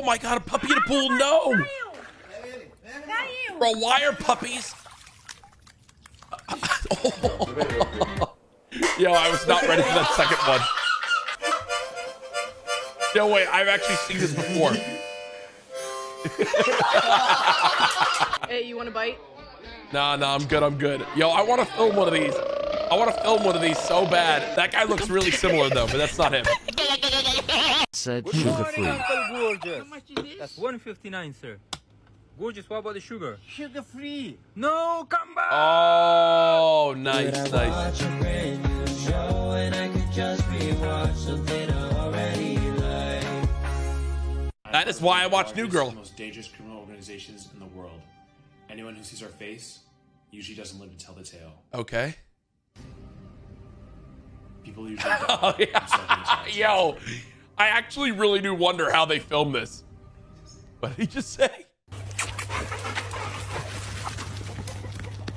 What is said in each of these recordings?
Oh my god, a puppy in a pool. No. Bro, why are puppies? Yo, I was not ready for that second one. No, wait, I've actually seen this before. Hey, you want a bite? Nah, nah, I'm good, I'm good. Yo, I want to film one of these. I want to film one of these so bad. That guy looks really similar though, but that's not him. Said sugar free. Gorgeous. much is this? That's 159, sir. Gorgeous, what about the sugar? Sugar free. No, come back! Oh, nice, nice. That is why I watch New Girl. The most dangerous criminal organizations in the world. Anyone who sees our face usually doesn't live to tell the tale. Okay. People usually die. Oh, yeah. Yo, I actually really do wonder how they filmed this. What did he just say?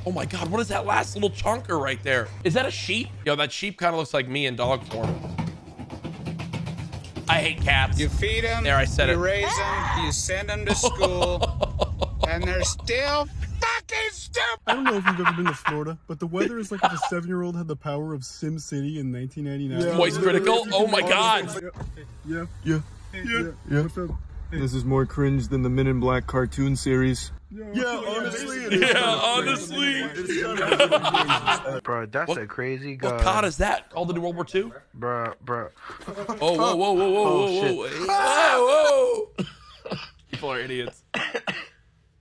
Oh my god, what is that last little chunker right there? Is that a sheep? Yo, that sheep kind of looks like me in dog form. I hate cats. You feed them, There, I said you it. raise them, you send them to school, and they're still fucking stupid. I don't know if you've ever been to Florida, but the weather is like if a seven-year-old had the power of Sim City in 1999. Voice critical? Oh my god. Yeah, yeah, yeah, yeah. What's up? This is more cringe than the Men in Black cartoon series. Yeah, honestly, Yeah, honestly. cringe. It's kinda Bro, that's What- a crazy guy. What guy. cod is that? Called into World War II? Bro, bro. Oh, whoa, whoa, whoa, whoa, whoa, Oh, whoa, whoa, whoa. People are idiots.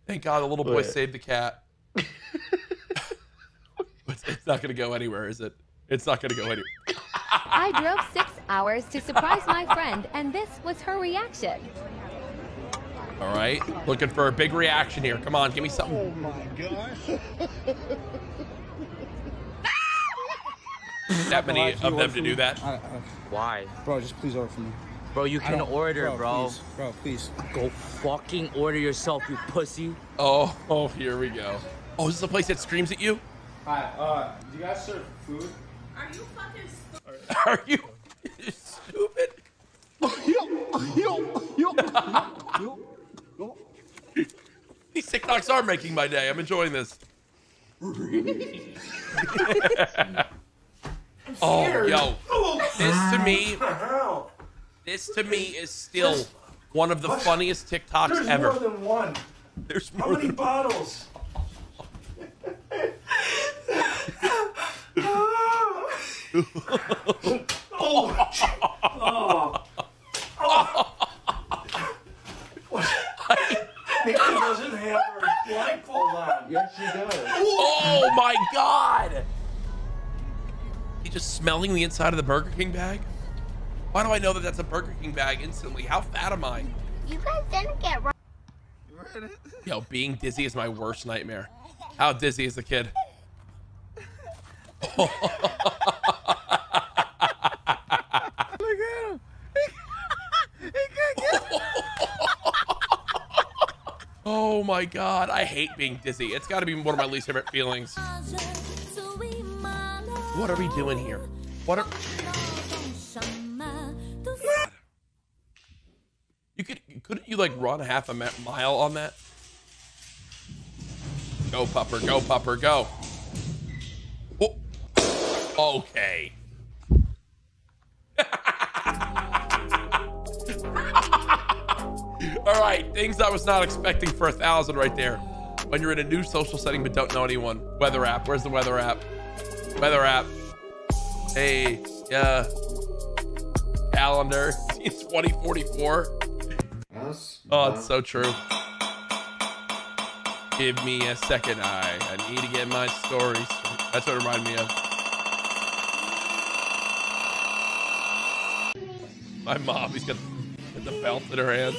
Thank God the little boy oh, Wait. saved the cat. it's, it's not going to go anywhere, is it? It's not going to go anywhere. I drove six hours to surprise my friend, and this was her reaction. All right. Looking for a big reaction here. Come on, give me something. Oh my gosh. That many of them to do that. Why? Bro, just please order for me. Bro, you can don't- order, bro. Please, bro, please. Go fucking order yourself, you pussy. Oh, oh, here we go. Oh, is this the place that screams at you? Hi, uh, do you guys serve food? Are you fucking stupid? Are you stupid? These TikToks are making my day. I'm enjoying this. oh, yo. This to me, this to me is still one of the funniest TikToks There's ever. There's more than one. There's How more many than bottles? oh, oh. Nikki doesn't have her blindfold on. Yes, she does. Oh my god! He just smelling the inside of the Burger King bag? Why do I know that that's a Burger King bag instantly? How fat am I? You guys didn't get right. Yo, being dizzy is my worst nightmare. How dizzy is the kid? Look at him. Oh my god, I hate being dizzy. It's got to be one of my least favorite feelings. What are we doing here? What are you could couldn't you like run half a mile on that? Go pupper, go pupper, go. Oh. Okay. All right, things I was not expecting for a thousand right there. When you're in a new social setting but don't know anyone. Weather app. Where's the weather app? Weather app. Hey, yeah. Calendar. It's 2044. Oh, it's so true. Give me a second eye. I need to get my story straight. That's what it reminded me of. My mom, he's got got the belt in her hand.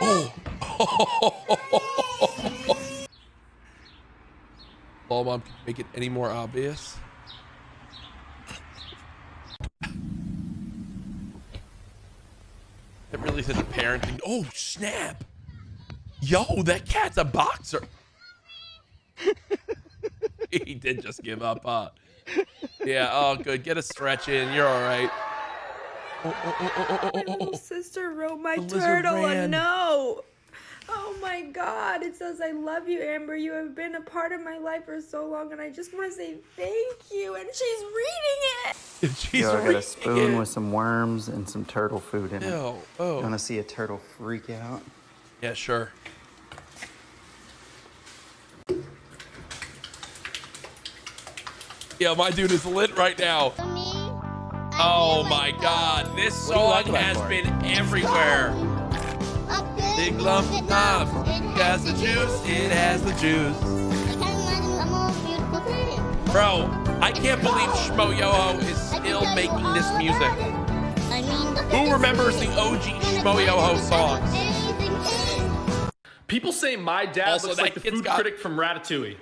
Oh. Oh, mom, can you make it any more obvious? That really is a parenting. Oh, snap. Yo, that cat's a boxer. he did just give up, huh? Yeah. Oh, good. Get a stretch in. You're all right. Oh, oh, oh, my little sister wrote my The turtle a ran. Note. Oh my god. It says, I love you, Amber. You have been a part of my life for so long, and I just want to say thank you. And she's reading it. She's Yo, I got a spoon it. with some worms and some turtle food in it. Ew, oh. You want to see a turtle freak out? Yeah, sure. Yeah, my dude is lit right now. Oh my god, this What song like has been everywhere. Big lump of knobs. It has the juice. It has the juice. Bro, I can't believe Schmoyoho is still making this music. Who remembers the OG Schmoyoho songs? People say my dad Also, looks like the food got- critic from Ratatouille.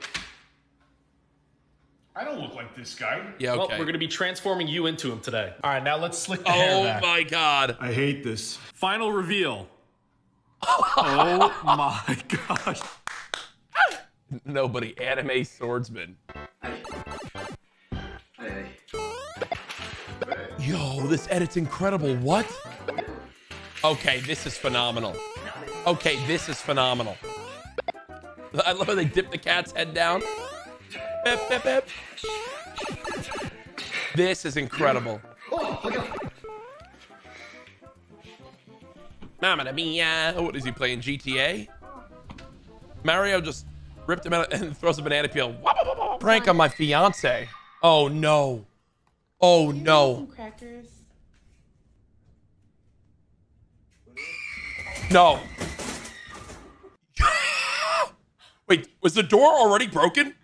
I don't look like this guy. Yeah, okay. Well, we're gonna be transforming you into him today. All right, now let's slick the oh hair back. Oh my god. I hate this. Final reveal. Oh my gosh. Nobody. Anime swordsman. Yo, this edit's incredible. What? Okay, this is phenomenal. Okay, this is phenomenal. I love how they dip the cat's head down. Bip, bip, bip. This is incredible. Oh, Mamma mia. What is he playing? GTA? Mario just ripped him out and throws a banana peel. Prank on my fiance. Oh no. Oh no. Crackers. No. Wait, was the door already broken?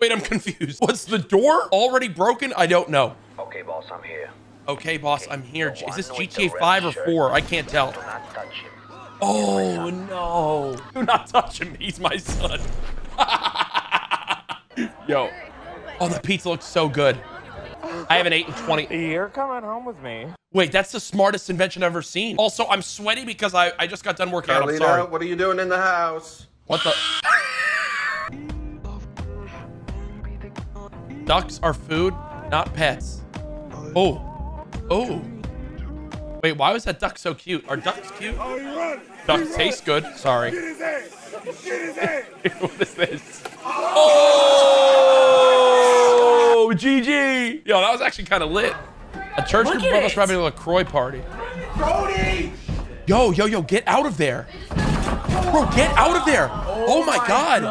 Wait, I'm confused. Was the door already broken? I don't know. Okay, boss, I'm here. Okay, boss, I'm here. Is this GTA 5 or 4? I can't tell. Oh no. Do not touch him. He's my son. Yo. Oh, the pizza looks so good. I have an 8 and 20. You're coming home with me. Wait, that's the smartest invention I've ever seen. Also, I'm sweaty because I, I just got done working out. I'm sorry. what are you doing in the house? What the? Ducks are food, not pets. Oh. Oh. Wait, why was that duck so cute? Are ducks cute? Ducks taste good. Sorry. what is this? Oh, GG. Yo, that was actually kind of lit. A church Look group at of us having a LaCroix party. Brody! Yo, yo, yo, get out of there. Bro, get out of there. Oh, oh my, God.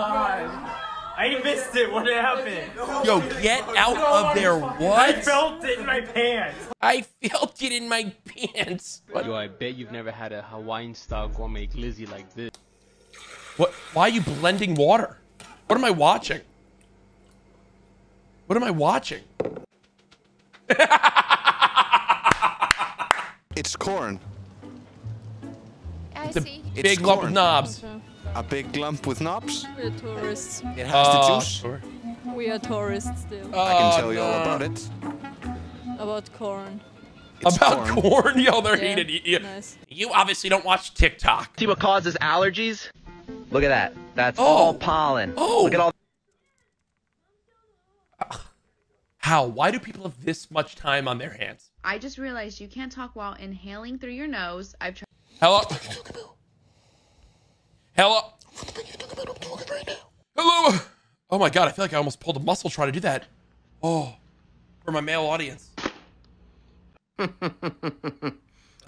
I missed it. What happened? Yo, get out of there. What? I felt it in my pants. I felt it in my pants. What? Yo, I bet you've never had a Hawaiian style gourmet glizzy like this. What? Why are you blending water? What am I watching? What am I watching? It's corn. I It's a see. It's big lump of corn. knobs. Mm-hmm. A big lump with knobs. We're tourists. It has the Uh, juice. sure. We are tourists still. I can tell you all about it. About corn. It's About corn. corn? Yo, they're Yeah, eating it. You, nice. you obviously don't watch TikTok. See what causes allergies? Look at that. That's Oh. all pollen. Oh. Look at all How? Why do people have this much time on their hands? I just realized you can't talk while inhaling through your nose. I've tried. Hello? Hello? Hello? Oh my god, I feel like I almost pulled a muscle trying to do that. Oh, for my male audience.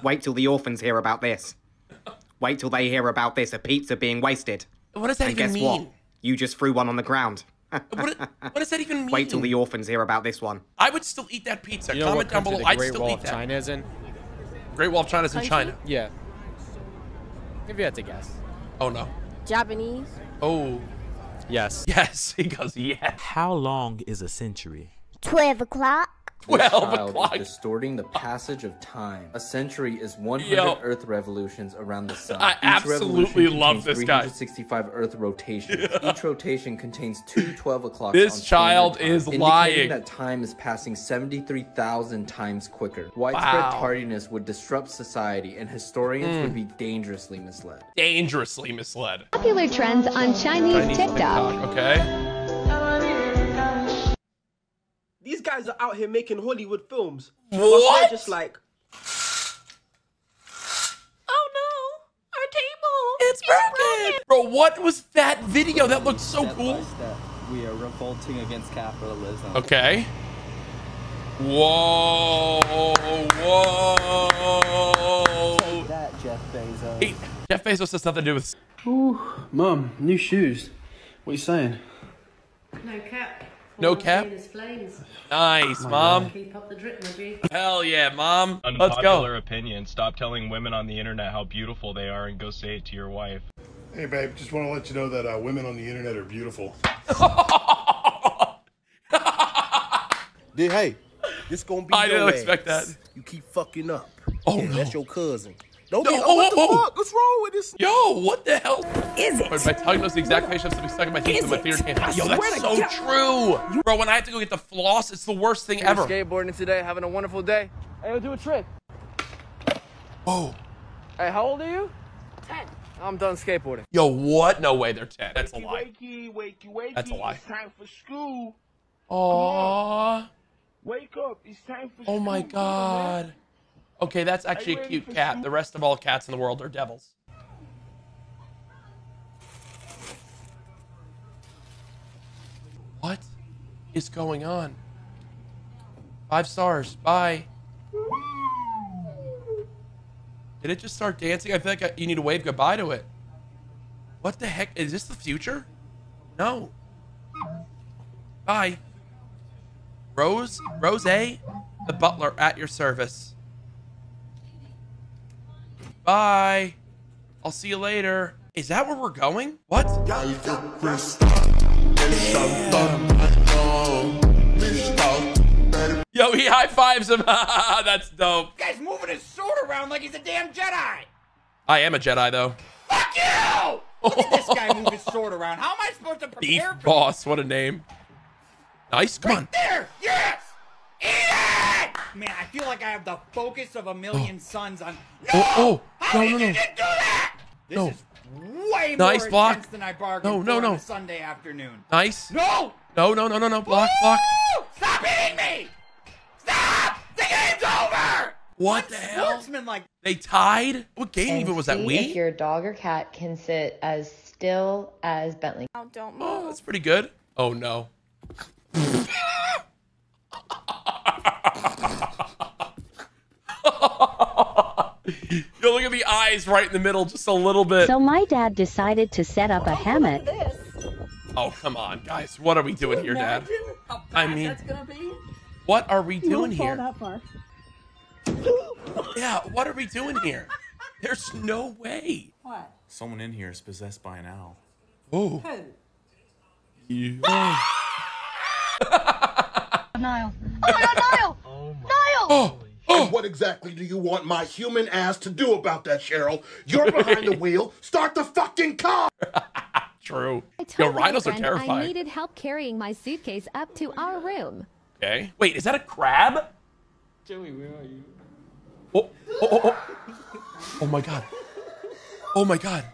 Wait till the orphans hear about this. Wait till they hear about this, a pizza being wasted. What does that and even guess what? mean? You just threw one on the ground. What, what does that even mean? Wait till the orphans hear about this one. I would still eat that pizza. You know Comment down below. I'd Great still Wall eat of that. China is in? Great Wall of China's in China. Yeah. If you had to guess. Oh no. Japanese. Oh. Yes. Yes. He goes, yeah. How long is a century? 12 o'clock. Twelve child o'clock. is distorting the passage of time. A century is 100 Yo. Earth revolutions around the sun. I Each absolutely love contains this guy. 365 Earth rotations. Each rotation contains two 12 o'clocks. This on standard child time, is indicating lying. that time is passing 73,000 times quicker. Widespread Wow. tardiness would disrupt society, and historians Mm. would be dangerously misled. Dangerously misled. Popular trends on Chinese, Chinese TikTok. Okay. Guys are out here making Hollywood films. What? They're just like, Oh no, our table. It's broken. Bro, what was that video? That looked so Step by cool. step, we are revolting against capitalism. Okay. Whoa, whoa. That Jeff Bezos. Hey, Jeff Bezos has nothing to do with. Ooh, mum, new shoes. What are you saying? No cap. No cap? seeing is flames. Nice, my mom. God. Keep up the drip, maybe. Hell yeah, mom. Let's Unpopular go. opinion. Stop telling women on the internet how beautiful they are and go say it to your wife. Hey, babe, just want to let you know that uh, women on the internet are beautiful. Then, hey, this gonna be I your didn't expect ass. that. You keep fucking up. Oh, yeah, no. that's your cousin. Don't No, be. oh, Oh, what the oh, oh, oh. fuck? What's wrong with this? Yo, what the hell? Is it? Bro, my tongue knows the exact patient something stuck in my teeth Is and my it? finger can't. I Yo, that's so God. true. Bro, when I have to go get the floss, it's the worst thing You're ever. skateboarding today, having a wonderful day. Hey, we'll do a trick. Oh. Hey, how old are you? Ten. I'm done skateboarding. Yo, what? No way, they're 10. That's a lie. Wakey, wakey, wakey. That's a lie. It's time for school. Aww. Wake up. It's time for school. Oh my school. god. Okay, that's actually a cute cat. The rest of all cats in the world are devils. What is going on? Five stars. Bye. Did it just start dancing? I feel like I, you need to wave goodbye to it. What the heck? Is this the future? No. Bye. Rose, Rose, A the butler at your service. Bye. I'll see you later. Is that where we're going? What? Yo, he high fives him. That's dope. This guy's moving his sword around like he's a damn Jedi. I am a Jedi though. Fuck you! Look at this guy move his sword around. How am I supposed to Beef prepare for boss. What a name. Nice. Come on. there? Yes! Eat it! Man, I feel like I have the focus of a million oh. suns on. No! Oh, oh. How No, did no, you no. just do that? This No. is way Nice more block. intense than I bargained No, for no, on a Sunday afternoon. Nice. No! No, no, no, no, no. Block, block. Stop hitting me! Stop! The game's over! What the hell? Like They tied? What game even was that? see We? If your dog or cat can sit as still as Bentley. Oh, Don't Oh, that's pretty good. Oh no. Yo, look at the eyes right in the middle, just a little bit. So my dad decided to set up a hammock. Oh, come on, guys. What are we doing here, Dad? I mean, That's gonna be. what are we doing here? Yeah, what are we doing here? There's no way. What? Someone in here is possessed by an owl. Oh. Who? You. Niall. Oh my god, Niall! Niall! Oh. And oh. what exactly do you want my human ass to do about that, Cheryl? You're behind the wheel. Start the fucking car. True. I Yo, told my rhinos are friend I needed help carrying my suitcase up to our room. Okay. Wait, is that a crab? Joey, where are you? Oh, oh, oh, oh. Oh my god. Oh my god.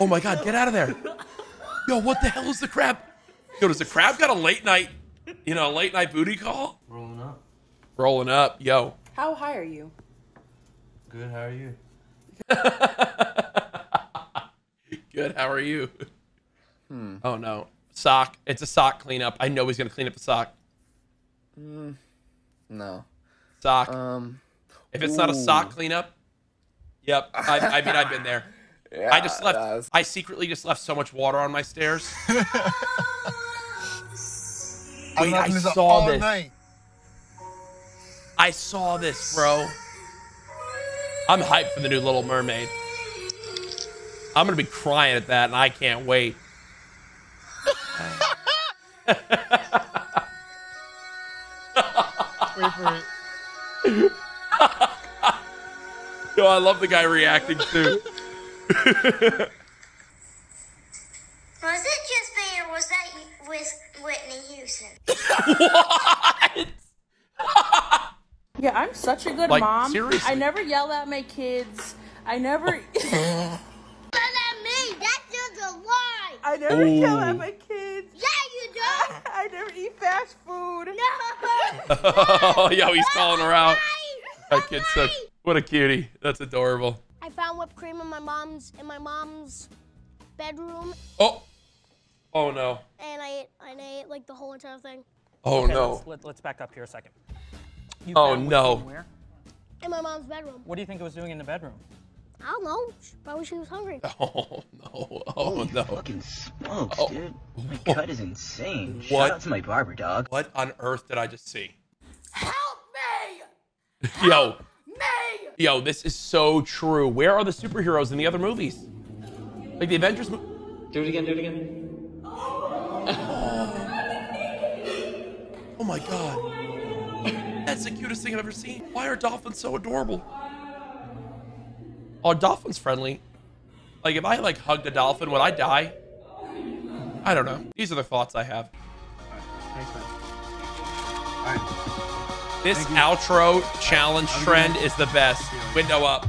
Oh my god, get out of there. Yo, what the hell is the crab? Yo, does the crab got a late night, you know, a late night booty call? Rolling up. Yo. How high are you? Good. How are you? Good, how are you? Hmm. Oh no. Sock. It's a sock cleanup. I know he's gonna clean up the sock. Mm, no. Sock. Um. If it's not a sock cleanup, yep. I, I mean, I've been there. I just left. I secretly just left so much water on my stairs. Wait, I saw this. I saw this, bro. I'm hyped for the new Little Mermaid. I'm gonna be crying at that, and I can't wait. Wait for it. Yo, I love the guy reacting too. Was it just me, or was that with Whitney Houston? Yeah, I'm such a good Like, mom. seriously. I never yell at my kids. I never. Oh. Not at me. That's just a lie. I never yell at oh. my kids. Yeah, you do. I never eat fast food. No. Oh, yo, he's calling her out. That kid's so what a cutie. That's adorable. I found whipped cream in my mom's in my mom's bedroom, Oh, oh no. and I ate, and I ate like the whole entire thing Oh Okay, no. Let's, let, let's back up here a second. You Oh, no. Where? in my mom's bedroom. What do you think it was doing in the bedroom? I don't know. Probably she was hungry. Oh no. Oh no. Fucking smokes, Oh, dude. My cut is insane. What? Shout out to my barber dog. What on earth did I just see? Help me! Yo. Me! Yo, this is so true. Where are the superheroes in the other movies? Like the Avengers Do it again, do it again. Oh my god. That's the cutest thing I've ever seen. Why are dolphins so adorable? Are dolphins friendly? Like if I like hugged a dolphin, would I die? I don't know. These are the thoughts I have. This outro challenge trend is the best. Window up.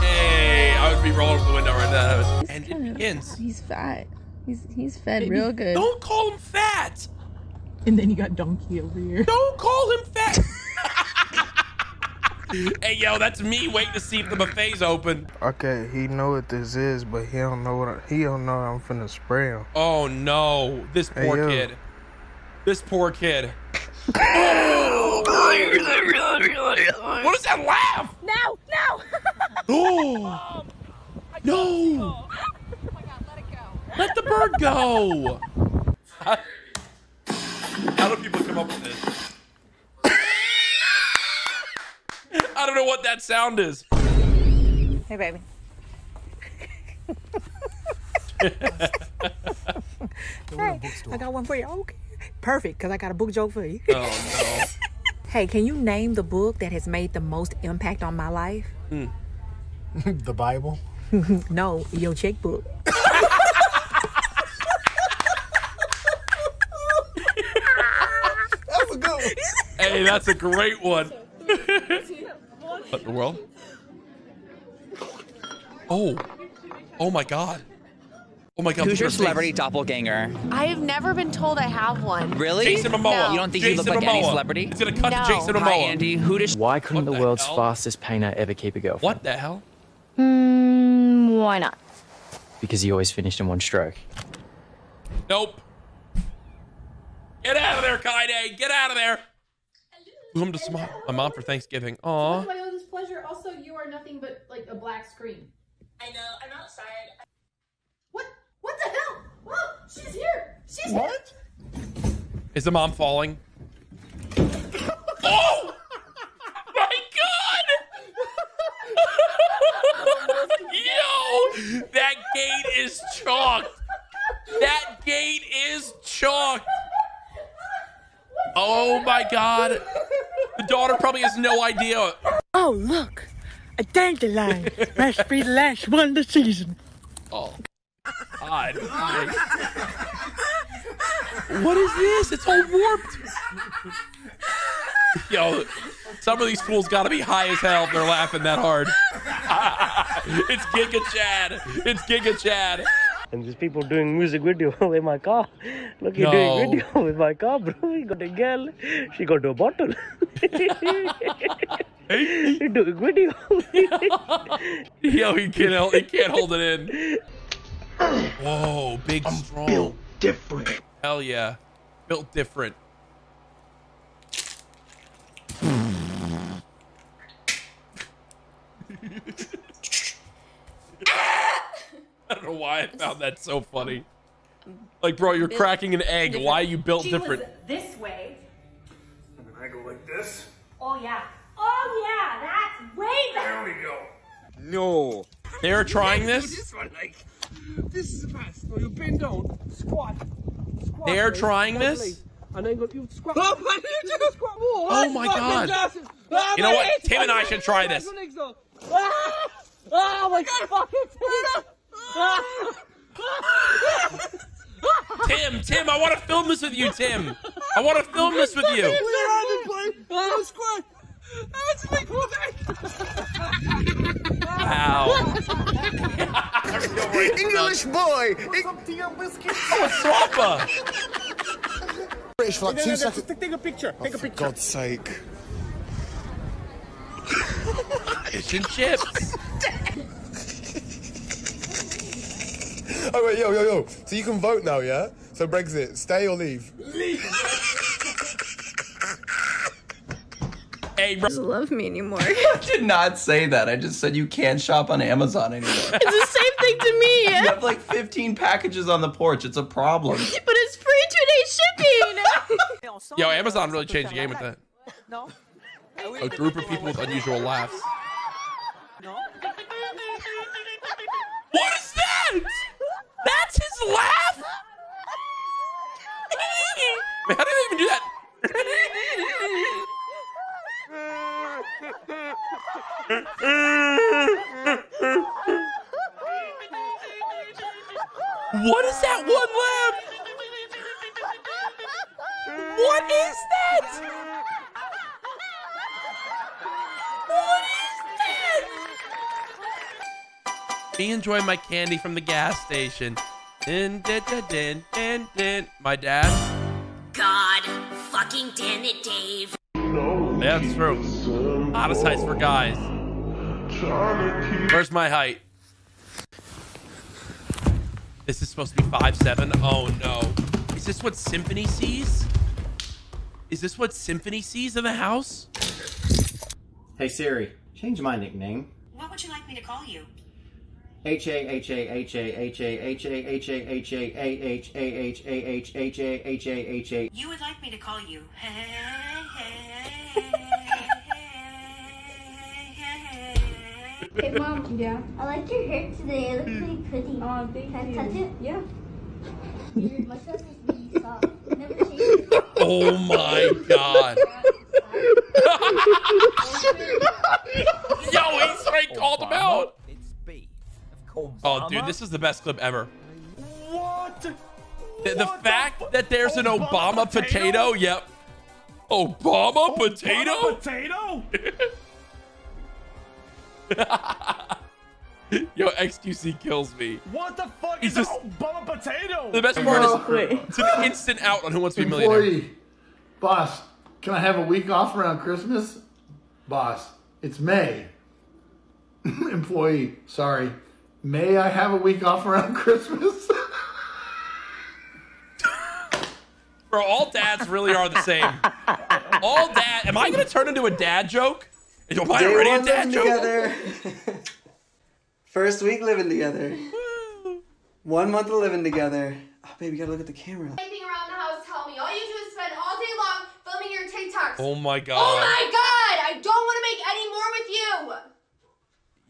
Hey, I would be rolling up the window right now. And it begins. He's fat. He's he's fed real good. Don't call him fat. And then you got donkey over here. Don't call him fat. hey, yo, that's me waiting to see if the buffet's open. Okay, he know what this is, but he don't know what I, he don't know I'm finna spray him. Oh no, this poor yo. kid. This poor kid. what is that laugh? No, no. Oh, no. Let the bird go. How, how do people come up with this? I don't know what that sound is. Hey, baby. Hey, I got one for you. Okay. Perfect, because I got a book joke for you. Oh no. Hey, can you name the book that has made the most impact on my life? no. Hmm. the Bible. no, your checkbook. That's a good one. Hey, that's a great one. what in the world? Oh. Oh my god. Oh my god. Who's look your celebrity doppelganger? I've never been told I have one. Really? Jason Momoa. You don't think you look like any celebrity? It's gonna cut No. to Jason Momoa. Hi, Andy. Who does? Why couldn't the, the world's hell? fastest painter ever keep a girlfriend? What the hell? Hmm, why not? Because he always finished in one stroke. Nope. Get out of there, Kaide. Get out of there. Come to smile. My mom for Thanksgiving. Aw. I owe this pleasure. Also, you are nothing but like a black screen. I know. I'm outside. What? What the hell? Oh, she's here. She's What? Is the mom falling? oh! My God! Yo! That gate is chalked. That gate is chalked. Oh my God. The daughter probably has no idea. Oh look, a dandelion. Must be the last one this season. Oh. God. What is this? It's all warped. Yo, some of these fools gotta be high as hell if they're laughing that hard. it's Giga Chad. It's Giga Chad. And there's people doing music video in my car. Look, you're No. doing video with my car, bro. We got a girl. She got a bottle. you're doing video. Yo, he can't, hel- he can't hold it in. Whoa, big, strong. Built different. Hell yeah. Built different. I don't know why I found that so funny. Like, bro, you're cracking an egg. Why are you built different? this way. And then I go like this. Oh yeah. Oh yeah. That's way better. There we go. No. They're trying this? This one, like, this is fast. So you bend down, squat. squat They're trying this? And then go, you squat. Oh, my, you just squat more. Oh my God. Glasses. Ah, You know what? Tim and I should try this. legs, my legs, Ah! Oh my god, fucking Tim, Tim, I want to film this with you, Tim. I want to film this with you. Oh, squat. That's like Wow. English boy. Oh, it's Swappa. British for like No, no, two no, seconds. just Take a picture. Take a oh, For picture. God's sake. Fish and chips. Oh wait, yo, yo, yo. So you can vote now, yeah? So Brexit, stay or leave? Leave. hey, bro. doesn't love me anymore. I did not say that. I just said you can't shop on Amazon anymore. it's the same thing to me. you have like 15 packages on the porch. It's a problem. But it's free two day shipping. Yo, Amazon really changed the game with that. No. A group of people with unusual laughs. No. What is that? That's his laugh? Man, how did they even do that? What is that one laugh? What is that? Me enjoy my candy from the gas station. Din, din, din, din, din, din. My dad. God fucking damn it, Dave. Yeah, that's true. Hottest heights for guys. Where's my height? This is supposed to be five seven. Oh no. Is this what Symphony sees? Is this what Symphony sees in the house? Hey Siri, change my nickname. What would you like me to call you? H A H A H A H A H A H A H A A H A H A H H A H A H A. You would like me to call you. Hey mom. Yeah. I like your hair today. It looks really pretty. Oh, thank Can I touch it? Yeah. Your mustache is really soft. Never. Oh my god. Yo, he straight called him out. Oh, dude, this is the best clip ever. What? The, the fact that there's an Obama potato, yep. Obama potato? Potato? Yo, XQC kills me. What the fuck He's is just- a Obama potato? The best part is it's an instant out on Who Wants to Be a Millionaire. Employee, boss, can I have a week off around Christmas? Boss, it's May. Employee, sorry. May I have a week off around Christmas? Bro, all dads really are the same. All dad. Am I gonna turn into a dad joke? Am I Day already a one dad living joke? together. First week living together. One month of living together. Oh, baby, you gotta look at the camera. Anything around the house, tell me. All you do is spend all day long filming your TikToks. Oh my oh god. Oh my god! I don't want to make any more with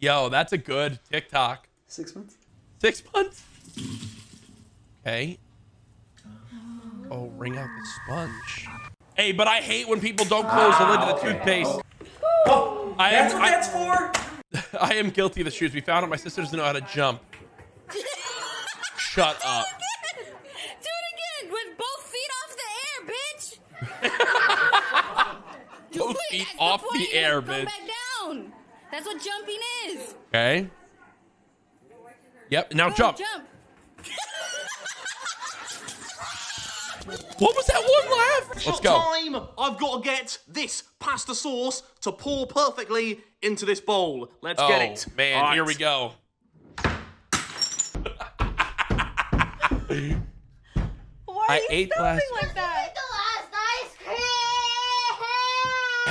you. Yo, that's a good TikTok. Six months. Six months. Okay. Oh, wring out the sponge. Hey, but I hate when people don't close the lid of the toothpaste. I am, That's what I- that's for? I am guilty of the shoes. We found it. My sister doesn't know how to jump. Shut up. Do it again with both feet off the air, bitch. Both feet off the air, Go bitch. back down. That's what jumping is. Okay. Yep. Now jump. Jump. What was that one laugh? Let's go. Time! I've got to get this pasta sauce to pour perfectly into this bowl. Let's oh, get it. Oh, man. All Here we go. Why I you ate last- like that? The last ice cream.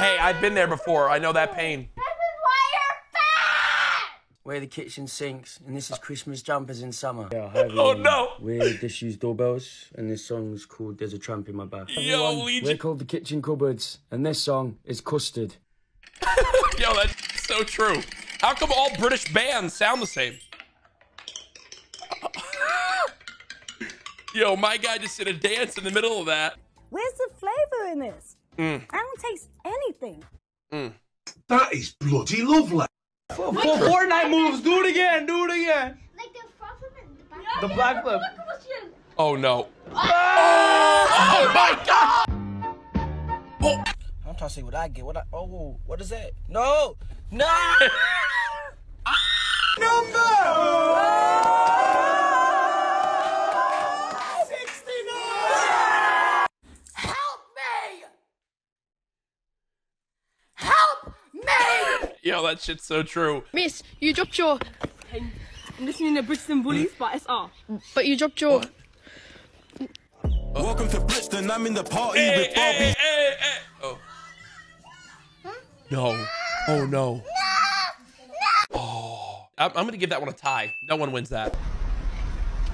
Hey, I've been there before. I know that pain. This is why you're fat. Where the kitchen sinks, and this is Christmas jumpers in summer. Yeah, Oh, no. We're disused doorbells, and this song's called "There's a Tramp in My Back." Yo, Everyone, Legion- We're called the Kitchen Cupboards, and this song is Custard. Yo, that's so true. How come all British bands sound the same? Yo, my guy just did a dance in the middle of that. Where's the flavor in this? Mm, I don't taste anything. mm. That is bloody lovely. For Fortnite moves, do it again, do it again. Like the front flip and the back. The black flip. Oh no. Ah! Oh, oh my god! Oh. I'm trying to see what I get. What I? Oh, what is that? No, no. Happy Yo, that shit's so true. Miss, you dropped your. I'm listening to Brixton Bullies by SR. But you dropped your. Welcome to Brixton. I'm in the party Hey, with Bobby. hey, hey, hey. Oh. No. Oh no. Oh. I'm, I'm gonna give that one a tie. No one wins that.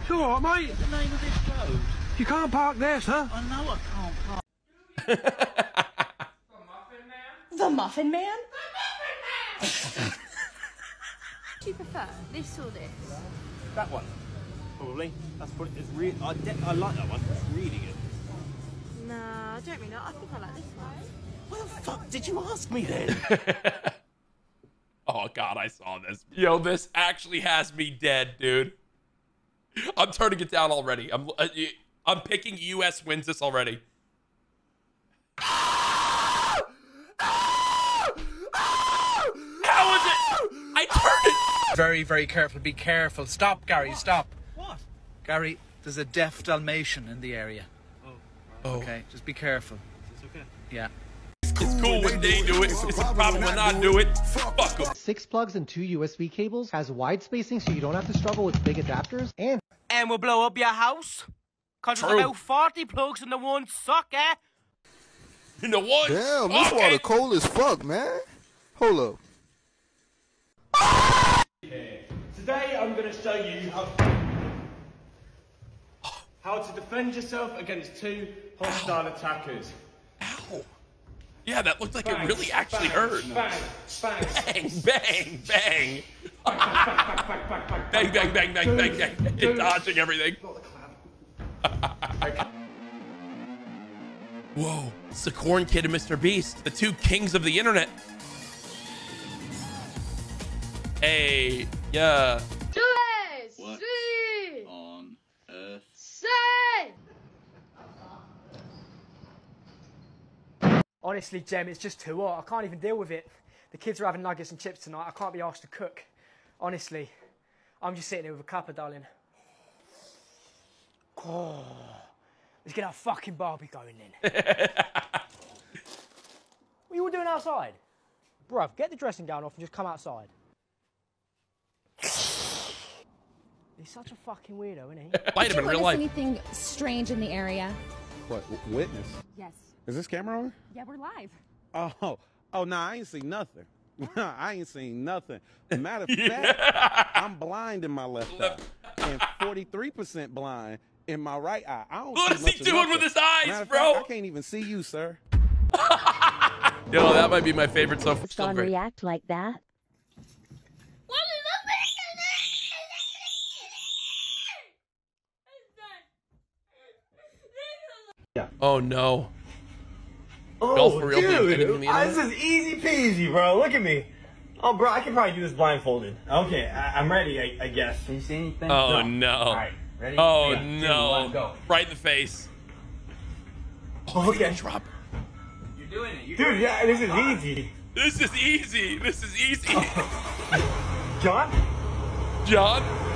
You all right, mate? The name of this road. You can't park there, sir. I know I can't park. The Muffin Man? The Muffin Man? Do you prefer this or this? That one, probably. That's what it's really. I, I like that one. It's really good. Nah, I don't mean that. I think I like this one. What the fuck did you ask me then? Oh god, I saw this. Yo, this actually has me dead, dude. I'm turning it down already. I'm uh, y- I'm picking US wins this already. How is it? I turned it. Very, very careful. Be careful. Stop, Gary. Stop. What? Gary, there's a deaf Dalmatian in the area. Oh. Okay, oh. just be careful. It's okay. Yeah. It's cool when they do it. It's a problem when I do it. Fuck 'em. Six plugs and two USB cables, has wide spacing so you don't have to struggle with big adapters, and And we'll blow up your house. Cause there's about 40 plugs in the one socket. Eh? In the one Damn, this Okay. water eh? cold as fuck, man. Hold up. Today I'm going to show you how, how to defend yourself against two hostile attackers. Ow! Yeah, that looked like it really actually bang, hurt. Bang, bang, Bang, bang, bang. bang, bang, bang, bang, bang, bang. It's dodging everything. Whoa, it's the Corn Kid and Mr. Beast, the two kings of the internet. Hey, yeah. Tres, What sí, on earth? seis. Honestly, Jem, it's just too hot. I can't even deal with it. The kids are having nuggets and chips tonight. I can't be asked to cook. Honestly, I'm just sitting here with a cuppa, darling. Oh, let's get our fucking Barbie going then. what are you all doing outside? Bruv, get the dressing gown off and just come outside. He's such a fucking weirdo, isn't he? Fight him in real life. anything strange in the area? What, witness? Yes. Is this camera on? Yeah, we're live. Oh, oh, no, I ain't seen nothing. I ain't seen nothing. Matter of fact, I'm blind in my left eye and 43% blind in my right eye. I don't What see is he much of doing nothing. with his eyes, Matter bro? Fact, I can't even see you, sir. Yo, that might be my favorite so far. Still Gonna react like that? Oh no. Oh, Y'all for real dude, fitted in the ah, this is easy peasy, bro. Look at me. Oh, bro, I can probably do this blindfolded. Okay, I- I'm ready, I, I guess. Can you see anything? Oh no. All right, ready? Oh Three, two, no. one, go. Right in the face. Oh, okay. Drop. You're doing it. Dude, yeah, this is easy. This is easy. This is easy. John? John?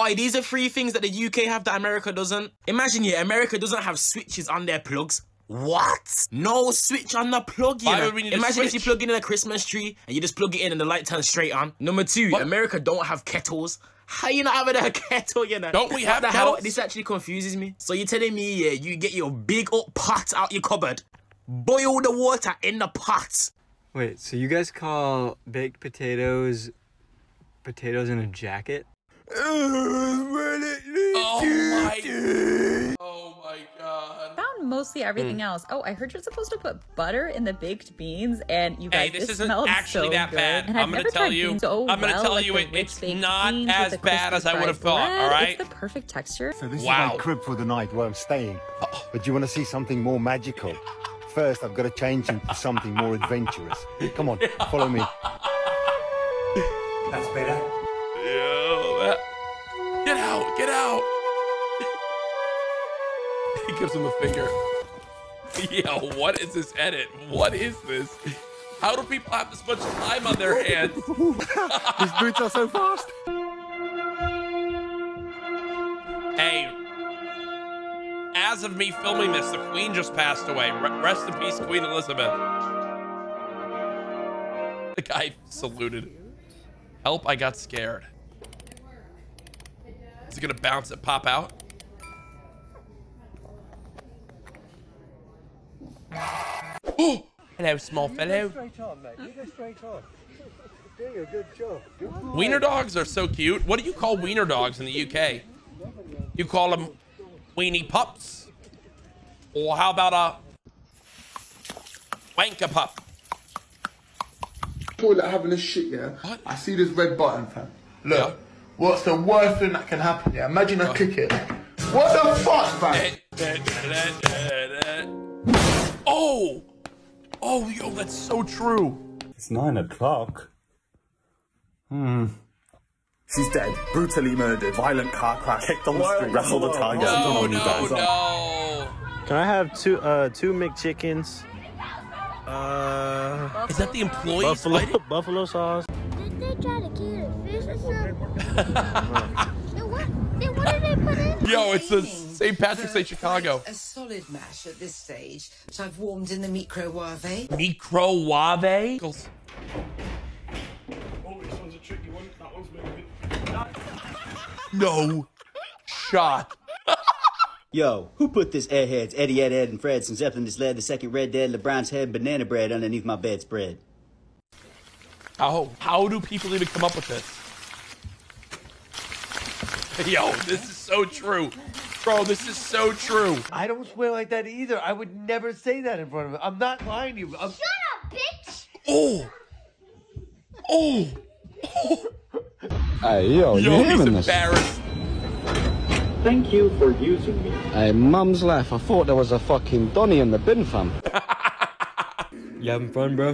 Oi, these are three things that the UK have that America doesn't. Imagine, yeah, America doesn't have switches on their plugs. What? No switch on the plug, you Why know? would we need a Imagine if you switch? plug in a Christmas tree and you just plug it in and the light turns straight on. Number two, America don't have kettles. How you not having a kettle, you know? Don't we have the hell? kettles? This actually confuses me. So you're telling me, yeah, you get your big old pot out your cupboard, boil the water in the pot. Wait, so you guys call baked potatoes potatoes in a jacket? Oh my. Oh my god. found mostly everything Mm. else. Oh, I heard you're supposed to put butter in the baked beans, and you guys, Hey, this, isn't smells actually so that good. bad. And I'm gonna never tell you. so I'm gonna well, tell like you the it, rich it's not as bad as I would have thought. bread. All right. It's the perfect texture. So this Wow. is my crib for the night where I'm staying. But you want to see something more magical? First, I've got to change into something more adventurous. Come on, follow me. That's better. Get out! He gives him a finger. Yo, what is this edit? What is this? How do people have this much time on their hands? These boots are so fast. hey, as of me filming this, the Queen just passed away. Rest in peace, Queen Elizabeth. The guy saluted. Help, I got scared. Is it gonna bounce and pop out? Oh! Hello, small fellow. Straight on, mate. You go straight on. Doing a good job. Good. Wiener dogs are so cute. What do you call wiener dogs in the UK? You call them weenie pups? Or how about a wanker pup? Toilet having a shit, yeah? I see this red button, fam. Look, what's the worst thing that can happen, yeah? Imagine I click it. What the fuck, fam? Oh! Oh, yo, that's so true. It's nine o'clock. Hmm. She's dead, brutally murdered, violent car crash, kicked on the street, wrestled a tiger. No, no, no. Can I have two uh two McChickens? Uh, Is that the employees buffalo buffalo sauce? Did they try to kill a fish or something? then what, then what did they put in? Yo, it's the St. Patrick's Day Chicago. A solid mash at this stage, which I've warmed in the microwave. Microwave? Oh, this one's a tricky one. That one's moving. No shot. Yo, who put this airheads Eddie, Ed, Ed, and Fred since Zeppelin just led the second Red Dead LeBron's head banana bread underneath my bedspread? How how do people even come up with this? Yo, this is so true. Bro, this is so true. I don't swear like that either. I would never say that in front of him. I'm not lying to you. I'm... Shut up, bitch! Oh! Oh! Hey, yo, Yo, you he's hearing this? embarrassed. Thank you for using me. Hey, mum's laugh. I thought there was a fucking Donny in the bin, fam. You having fun, bro?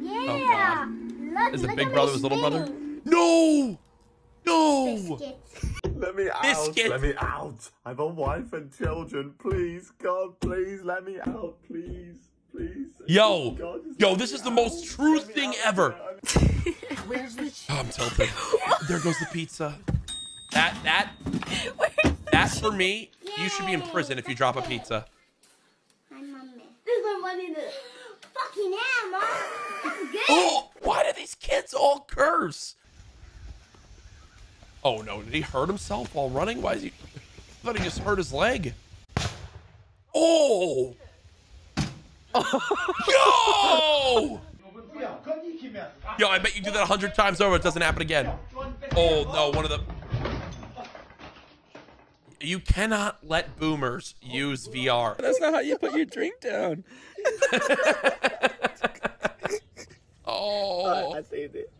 Yeah! Oh, look, Is the big at brother his little brother? No! No! Let me out. Biscuit. Let me out. I have a wife and children. Please, God, please let me out. Please, please. Yo, oh, yo, this is the most true thing ever. Where's the Oh, I'm tilted. There goes the pizza. That that that for me, you should be in prison if you drop a pizza. My mommy. This one money to fucking hell, mom. That's good. Oh, why do these kids all curse? Oh no, did he hurt himself while running? Why is he? I thought he just hurt his leg. Oh! Yo! Yo, I bet you do that a hundred times over, it doesn't happen again. Oh no, one of the. You cannot let boomers use VR. That's not how you put your drink down. Oh. I saved it.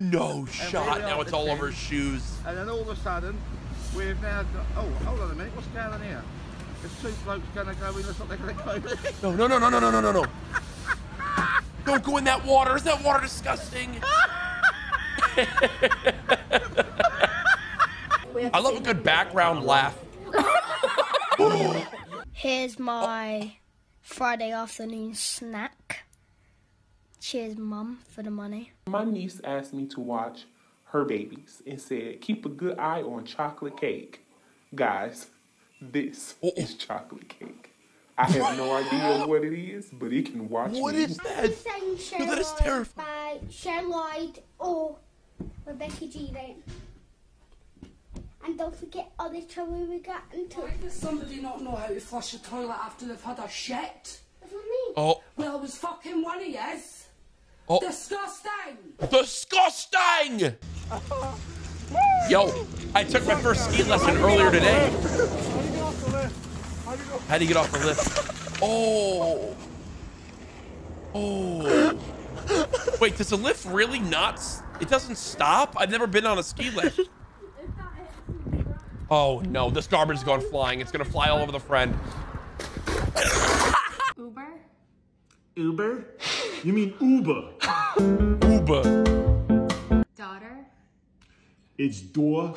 No shot. Now it's all over his shoes. And then all of a sudden, we've now got. Oh, hold on a minute. What's going on here? There's two blokes going to go in, that's what they're going go in. No, no, no, no, no, no, no, no. Don't go in that water. Is that water disgusting? I love a good background laugh. Here's my Friday afternoon snack. Cheers, mum, for the money. My niece asked me to watch her babies and said, keep a good eye on chocolate cake. Guys, this uh-uh. is chocolate cake. I have no idea what it is, but it can watch What me. is that? No, that is terrifying. by Sherlock or Rebecca G. then. And don't forget all the trouble we got into. Why does somebody not know how to flush a toilet after they've had a shit? That's what I mean. Oh, Well, it was fucking one of yes. Oh. Disgusting. disgusting! Yo, I took my first ski lesson earlier today. How do you get off the lift? How do you go? How do you get off the lift? Oh. Oh. Wait, does the lift really not? s- It doesn't stop? I've never been on a ski lift. Oh no, this garbage is going flying. It's gonna fly all over the friend. Uber? Uber? You mean Uber? Uber. Daughter? It's daughter.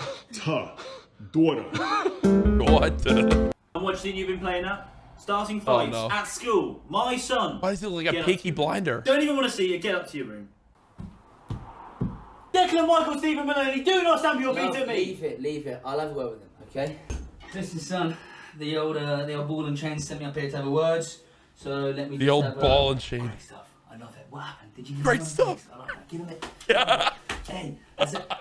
Daughter. What? How much think you've been playing at? Starting Oh, fights no. at school. My son. Why does he look like a Get up peaky blinder? Don't even want to see you. Get up to your room. Declan Michael Stephen Maloney, do not stamp your feet No, at me. Leave it, leave it. I'll have a word with him, okay? Listen, son, the old, uh, the old ball and chain sent me up here to have a word. So let me The old have ball and chain. Great stuff. I love it. What happened? Did you Great stuff. I like that. Give him it. hey,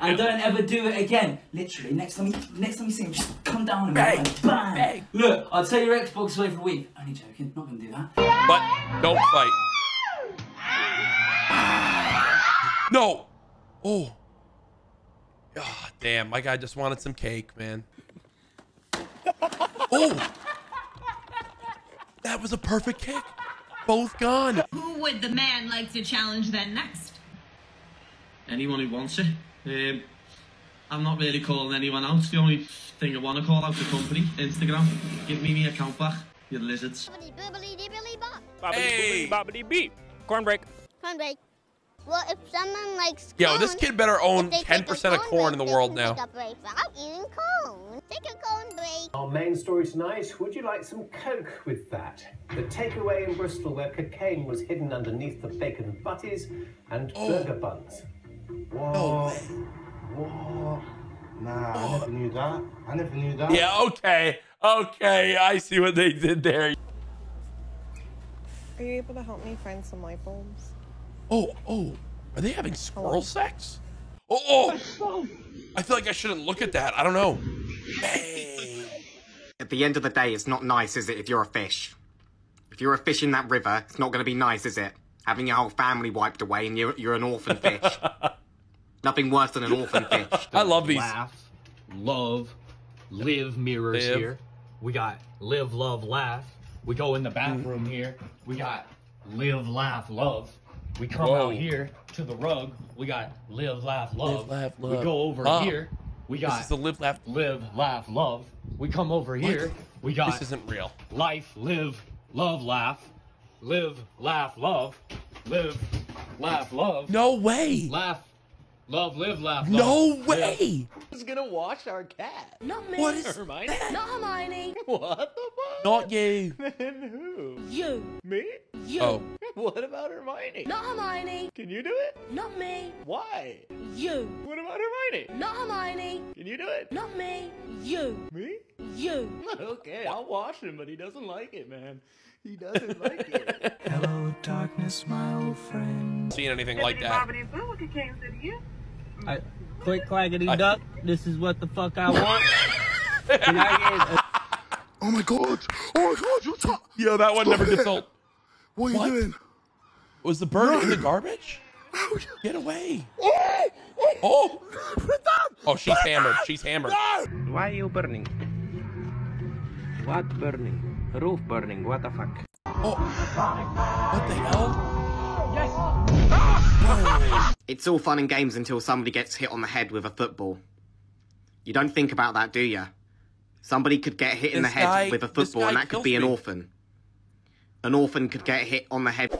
and don't ever do it again. Literally, next time you next time you see him, just come down and Bang. like, bang. Look, I'll take your Xbox away for a week. Only joking. Not gonna do that. But don't fight. No. Oh. Ah, damn, my guy just wanted some cake, man. Oh. That was a perfect kick. Both gone. Who would the man like to challenge then next? anyone who wants it. Um, I'm not really calling anyone out. The only thing I want to call out the company, Instagram. Give me my account back, you lizards. Hey. bobbity beep. Corn break. Corn break. Well, if someone likes Yo, this kid better own if they take a 10% of corn in the world now. take a break without eating corn. Take a corn break. Our main story tonight, would you like some Coke with that? The takeaway in Bristol where cocaine was hidden underneath the bacon butties and Oh. burger buns. What? Oh. What? Nah, I oh. never knew that. I never knew that. Yeah, okay. Okay, I see what they did there. Are you able to help me find some light bulbs? Oh, oh. Are they having squirrel sex? Oh, oh. I feel like I shouldn't look at that. I don't know. At the end of the day, it's not nice, is it, if you're a fish? If you're a fish in that river, it's not going to be nice, is it? Having your whole family wiped away and you're, you're an orphan fish. Nothing worse than an orphan fish. I love these. Laugh, love, live mirrors Live. here. We got live, love, laugh. We go in the bathroom mm. here. We got live, laugh, love. We come Whoa. out here to the rug. We got live, laugh, love. laugh, We go over Mom, here. We got this got is the live, laugh. live, laugh, love. We come over here. We got This isn't real. life, live, love, laugh. Live, laugh, love. Live, laugh, love. No way. Laugh, love, live, laugh, love. No Live. way. Who's gonna wash our cat? Not me. What is Hermione? Not Hermione. What the fuck? Not you. And who? You. Me? You. Oh. What about Hermione? Not Hermione. Can you do it? Not me. Why? You. What about Hermione? Not Hermione. Can you do it? Not me. You. Me? You. Okay, I'll wash him, but he doesn't like it, man. He doesn't like it. Hello, darkness, my old friend. Seen anything like that? I, quick clackety duck. This is what the fuck I want. Can I get a Oh my god! Oh my god! You're top. Yo, that one never gets old. What are you What? doing? Was the bird in the garbage? Get away. Oh. Oh. Oh. oh, she's hammered. She's hammered. Why are you burning? What burning? Roof burning. What the fuck? Oh. What the hell? Ah! It's all fun and games until somebody gets hit on the head with a football. You don't think about that, do you? Somebody could get hit in the This head with a football, and that could be an me. orphan. An orphan could get hit on the head.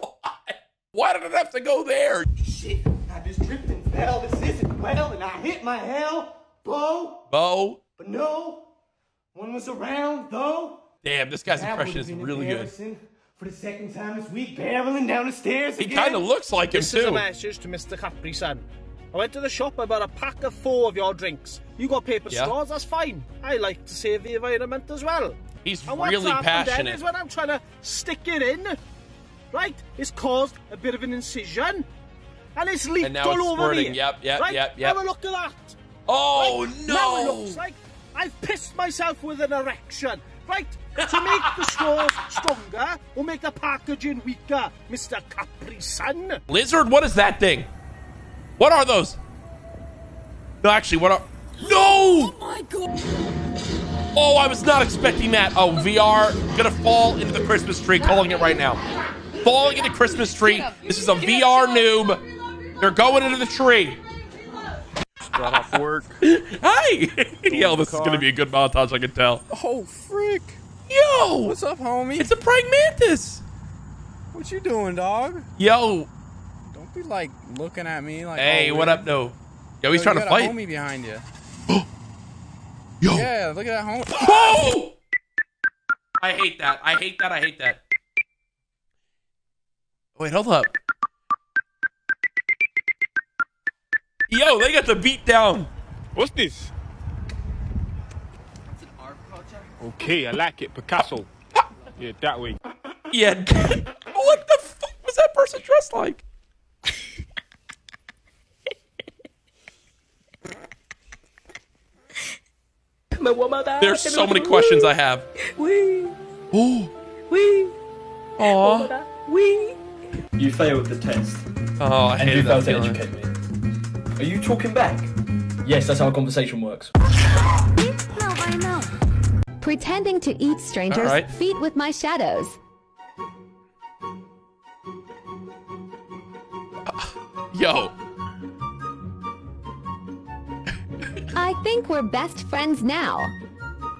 Why did it have to go there? Shit, I just tripped and fell. This isn't well, and I hit my hell, bow. Bo. But no, one was around though. Damn, this guy's That impression is really good. Embarrassing For the second time this week, barreling down the stairs He kind of looks like him This is a too. message to Mr. Capri Sun. I went to the shop, I bought a pack of four of your drinks. You got paper Yeah. straws, that's fine. I like to save the environment as well. He's and what's really happened then passionate. is when I'm trying to stick it in, right, it's caused a bit of an incision. And it's leaked And now all it's over squirting. me. Yep, yep, right? yep, yep. Have a look at that. Oh, Right? Now it no. looks like I've pissed myself with an erection. Right? to make the straws stronger or make the packaging weaker, Mr. Capri Sun. Lizard, what is that thing? What are those? No, actually, what are... No! Oh my god! Oh, I was not expecting that. Oh, VR gonna fall into the Christmas tree. Calling it right now. Falling into Christmas tree. This is a VR noob. They're going into the tree. Got off work. Hey! Yo, this is gonna be a good montage. I can tell. Oh, frick. Yo! What's up, homie? It's a praying mantis. What you doing, dog? Yo. Don't be like looking at me like. Hey, oh, what up, no? Yo, he's Yo, trying to fight. A homie behind you. Yo. Yeah, look at that homie. Whoa! I hate that. I hate that. I hate that. Wait, hold up. Yo, they got the beat down. What's this? Okay, I like it. Picasso. Yeah, that way. Yeah. what the fuck was that person dressed like? There's so many questions I have. Oui. Oh. Oui. Aw. Oui. You failed the test. Oh, I and hated you failed to educate me. Are you talking back? Yes, that's how conversation works. Pretending to eat strangers' All right. feet with my shadows. Yo. I think we're best friends now.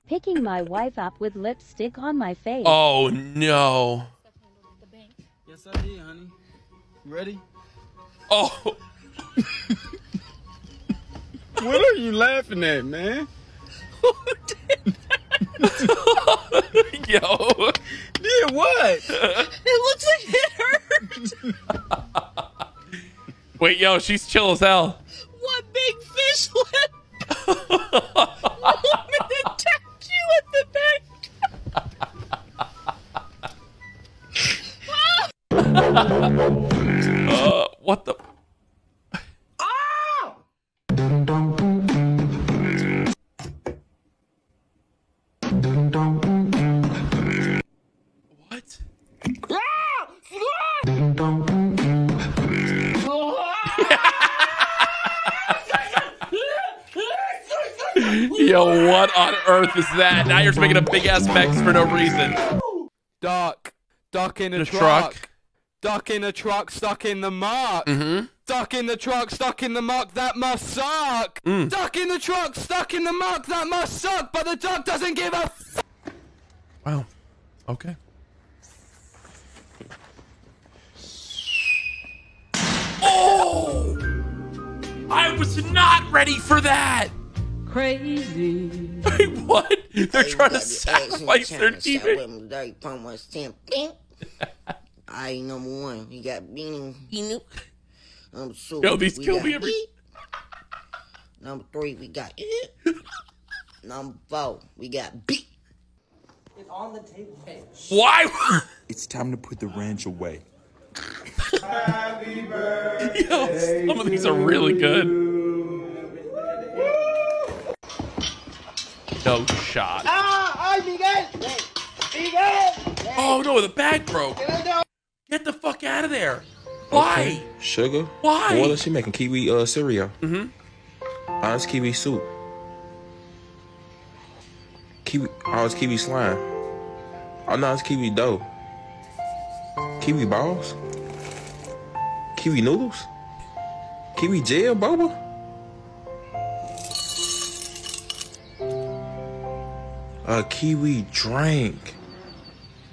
Picking my wife up with lipstick on my face. Oh no. Yes, I did, honey. Ready? Oh. What are you laughing at, man? Yo. Did what? It looks like it hurt. Wait, yo, she's chill as hell. What big fish lip? Want me to touch you at the bank? uh, what the? What on earth is that? Now you're just making a big ass mess for no reason. Duck. Duck in a The truck. truck. Duck in a truck stuck in the muck. Mhm. Duck in the truck stuck in the muck. That must suck. Mm. Duck in the truck stuck in the muck. That must suck. But the duck doesn't give a. F- Wow. Okay. Oh! I was not ready for that. Crazy. Wait, what? They're trying to sacrifice their teammate. Dirty promo stamp. I number one. We got Beanie. Beanie. Number two. Yo, these kill me every- Number three, we got it. Number four, we got B. It's on the table. Why? It's time to put the ranch away. Yo, some of these are really good. No shot. Ah, ay, Miguel. Miguel. Oh no, the bag broke. Get the fuck out of there. Why? Sugar? Why? Water? She making kiwi uh, cereal. Mm-hmm. It's kiwi soup. Kiwi. It's kiwi slime. Oh, no, it's kiwi dough. Kiwi balls? Kiwi noodles? Kiwi gel, boba? A kiwi drink.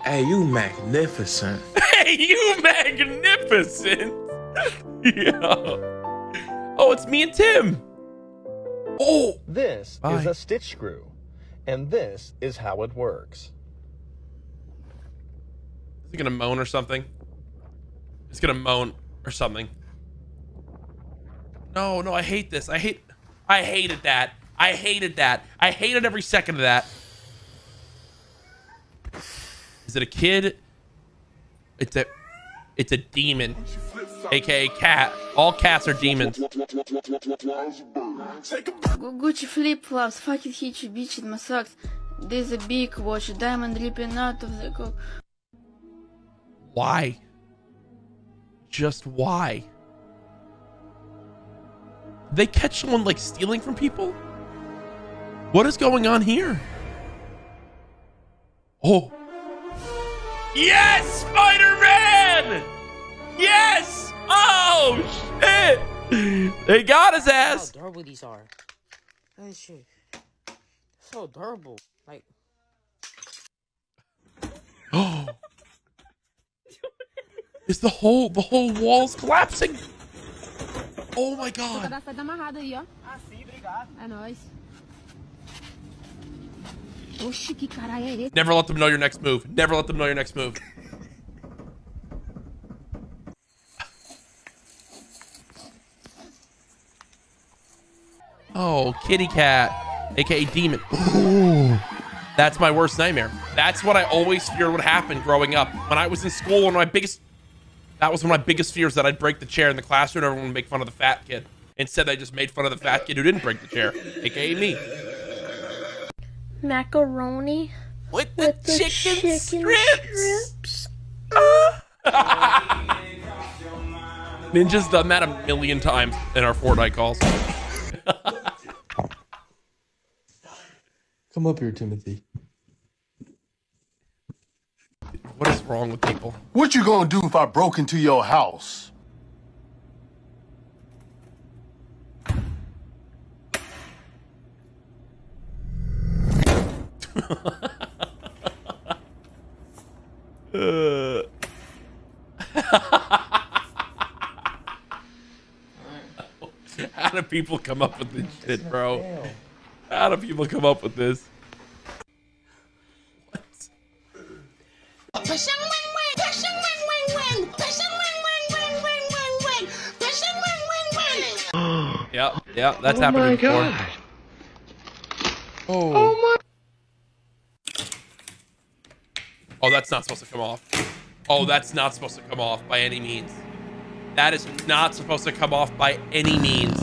Hey, you magnificent. Hey, you magnificent. Yo. Oh, it's me and Tim. Oh. This Bye. is a stitch screw, and this is how it works. Is he gonna moan or something? He's gonna moan or something. No, no, I hate this. I hate I hated that. I hated that. I hated every second of that. Is it a kid? It's a it's a demon. AKA cat. All cats are demons. Gucci flip flops, fucking hit you, bitch in my socks. There's a big watch, a diamond dripping out of the co- Why? Just why? They catch someone like stealing from people? What is going on here? Oh. Yes, Spider-Man! Yes! Oh shit! They got his ass. How durable these are. That shit. So durable. Like. Oh. Is the whole the whole wall's collapsing? Oh my god. Tá amarrado aí, ó. Ah, sim, obrigado. É nóis. Never let them know your next move. Never let them know your next move. Oh, kitty cat, aka demon. That's my worst nightmare. That's what I always feared would happen growing up. When I was in school, one of my biggest that was one of my biggest fears that I'd break the chair in the classroom and everyone would make fun of the fat kid. Instead, they just made fun of the fat kid who didn't break the chair, aka me. Macaroni with the, chicken, strips. Ninja's done that a million times in our Fortnite calls. Come up here, Timothy. What is wrong with people? What you gonna do if I broke into your house? Uh. How do people come up with this shit, bro? How do people come up with this? Yeah, yeah, that's Oh happened my before. God. Oh. Oh, Oh, that's not supposed to come off. Oh, that's not supposed to come off by any means. That is not supposed to come off by any means.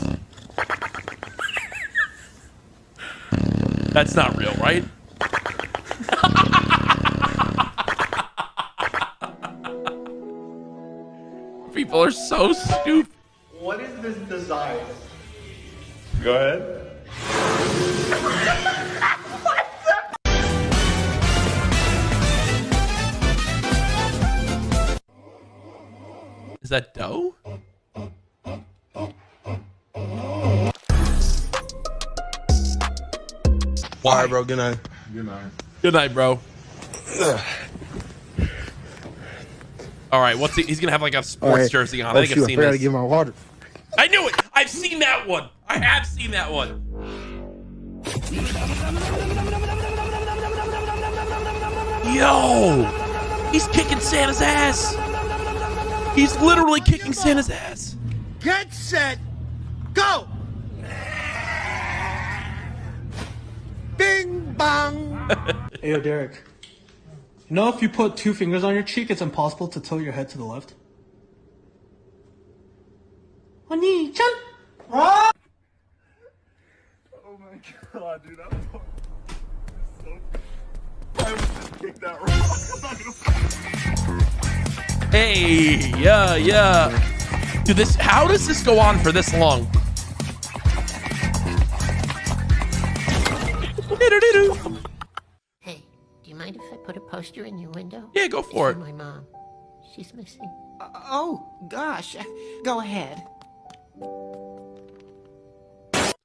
That's not real, right? People are so stupid. What is this design? Go ahead. that dough? Why, bro? Good night. Good night. Good night, bro. All right, what's he? He's gonna have like a sports Alright. jersey on. Oh, I think shoot, I've seen I forgot this. to get my water. I knew it. I've seen that one. I have seen that one. Yo, he's kicking Santa's ass. He's literally kicking Santa's ass. Get set, go! Bing bong! Hey, yo, Derek. You know, if you put two fingers on your cheek, it's impossible to tilt your head to the left. Honey, chan. Oh my god, dude, I'm so. I was just kicked that wrong. I'm not gonna- Hey, yeah, yeah. Dude, this. How does this go on for this long? Hey, do you mind if I put a poster in your window? Yeah, go for It's it. My mom. She's missing. Uh, oh, gosh. Go ahead.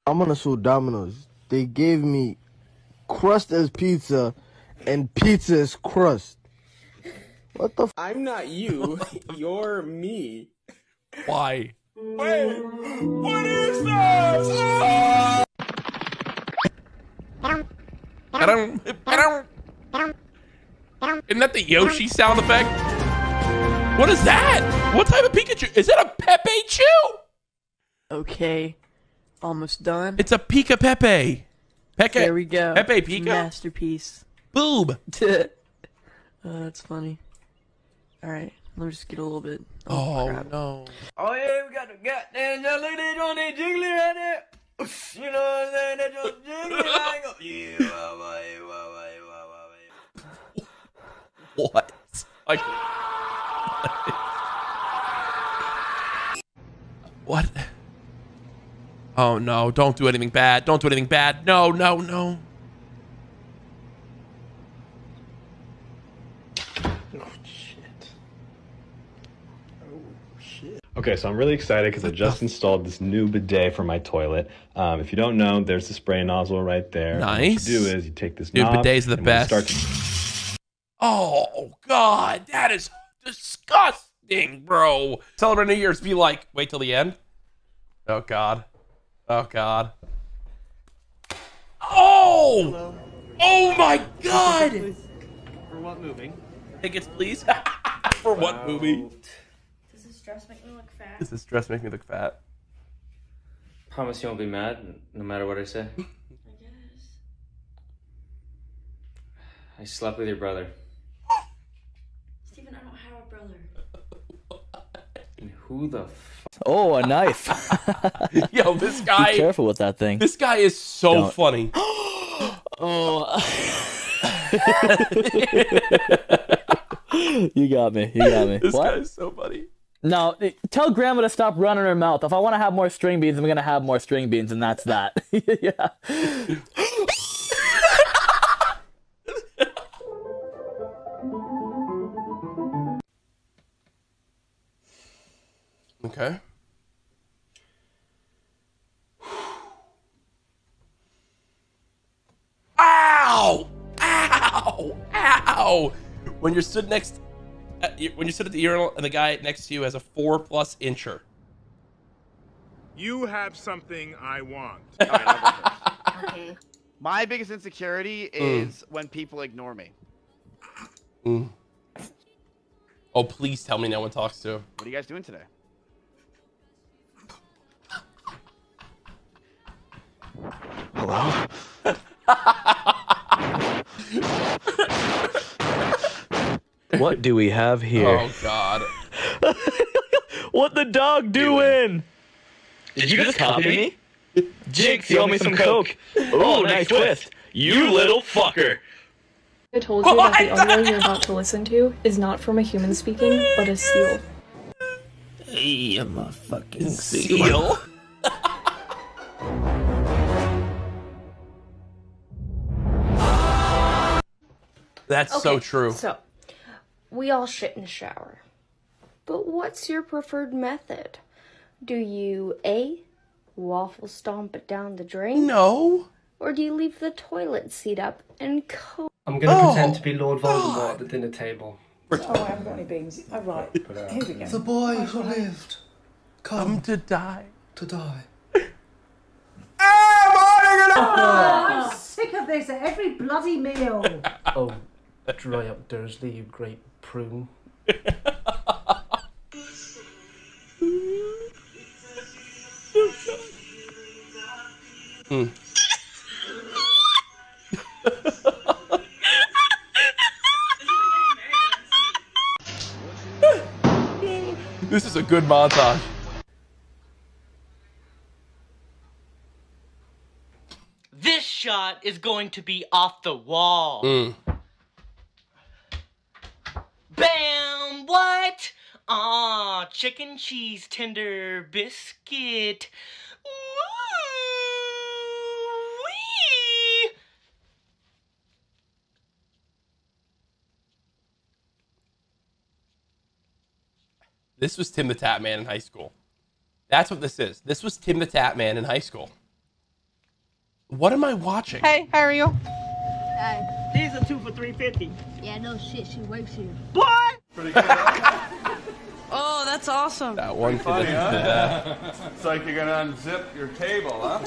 I'm gonna sue Domino's. They gave me crust as pizza, and pizza as crust. What the? F- I'm not you. You're me. Why? Wait, what is this? Isn't that the Yoshi sound effect? What is that? What type of Pikachu? Is that a Pepe Chew? Okay. Almost done. It's a Pika Pepe. Pepe. There we go. Pepe Pika. Masterpiece. Boob. uh, that's funny. Alright, let me just get a little bit. Oh, crap. no. Oh yeah, we got the goddamn jelly they on that jiggly right there. You know what I'm saying? That just jiggly like a- Yeah. What? Like. what? Oh no! Don't do anything bad! Don't do anything bad! No! No! No! Okay, so I'm really excited because I just installed this new bidet for my toilet. Um, if you don't know, there's the spray nozzle right there. Nice. What you do is you take this Dude, knob. bidets are the and when it best. starts- Oh God, that is disgusting, bro. Celebrate New Year's. Be like, wait till the end. Oh God. Oh God. Oh! Oh my God! For what movie? Tickets, please. For what movie? Does this dress make me look fat? Does this dress make me look fat? Promise you won't be mad, no matter what I say. I guess. I slept with your brother. Stephen, I don't have a brother. And who the f- Oh, a knife. Yo, this guy. Be careful with that thing. This guy is so Don't. funny. oh. you got me. You got me. This what? guy's so funny. No, eh, tell grandma to stop running her mouth. If I want to have more string beans, I'm gonna have more string beans, and that's that. yeah. Okay. Ow! Ow! Ow! When you're stood next, uh, when you sit at the urinal and the guy next to you has a four plus incher. You have something I want. Okay. My biggest insecurity Mm. is when people ignore me. Mm. Oh, please tell me no one talks to. What are you guys doing today? Hello. what do we have oh, here? Oh God. what the dog doing? Did you just copy me? Jinx, you owe me some coke. Oh, nice twist. You little fucker. I told you that the audio you're about to listen to is not from a human speaking, but a seal. Hey, I'm a fucking seal. That's so true. So, we all shit in the shower. But what's your preferred method? Do you A. Waffle stomp it down the drain? No. Or do you leave the toilet seat up and co- I'm gonna Oh, pretend to be Lord Voldemort at the dinner table. Oh, I haven't got any beans. Oh, right. Uh, here we go. The boy who lived. Come to die. To die. Ah, oh, I'm sick of this at every bloody meal. Oh, dry up Dursley, you great prune. Hmm. this is a good montage. This shot is going to be off the wall. Mm. What? Aw, chicken cheese tender biscuit. Woo-wee. This was Tim the Tap Man in high school. That's what this is. This was Tim the Tap Man in high school. What am I watching? Hey, how are you? Hi. These are two for three fifty. Yeah, no shit, she works here. Boy. Oh, that's awesome. That one Funny, kid huh? did that. It's like you're gonna unzip your table, huh?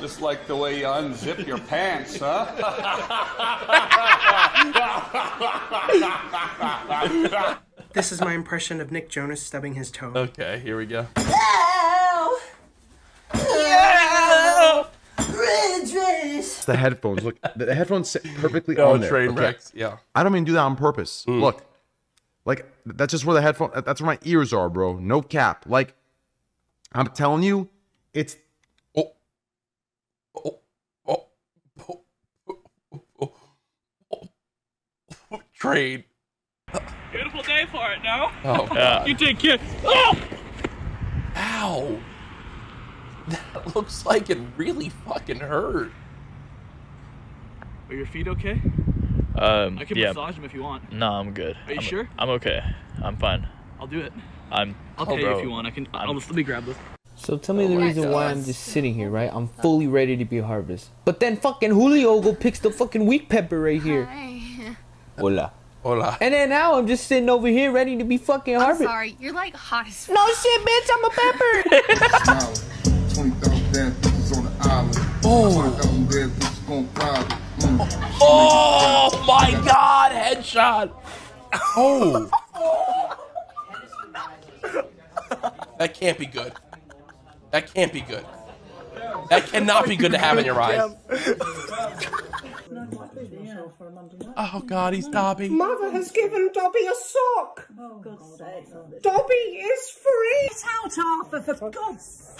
Just like the way you unzip your pants, huh? This is my impression of Nick Jonas stubbing his toe. Okay, here we go. It's the headphones. Look, the the headphones sit perfectly Oh, on there. train wrecks, yeah. I don't mean to do that on purpose. Hmm. Look, like that's just where the headphone. That's where my ears are, bro. No cap. Like, I'm telling you, it's. Oh, oh, oh, trade. Beautiful day for it, no? Oh, God. you take care. Oh! Ow. That looks like it really fucking hurt. Are your feet okay? Um, I can yeah. massage them if you want. No, I'm good. Are you I'm, sure? I'm okay. I'm fine. I'll do it. I'm. I'll oh, pay bro. if you want. I can. I'll just let me grab this. So tell me the reason why I'm just sitting here, right? I'm fully ready to be harvest. But then fucking Julio go picks the fucking wheat pepper right here. Hola. Hola. And then now I'm just sitting over here ready to be fucking I'm harvest. sorry, you're like hot as No shit, bitch, I'm a pepper. Oh. Oh my god, headshot. Oh. that can't be good. That can't be good. That cannot be good to have in your eyes. Oh God, he's Dobby. Mother has given Dobby a sock. Oh, God's sake. Dobby is free. Get out, Arthur, for God's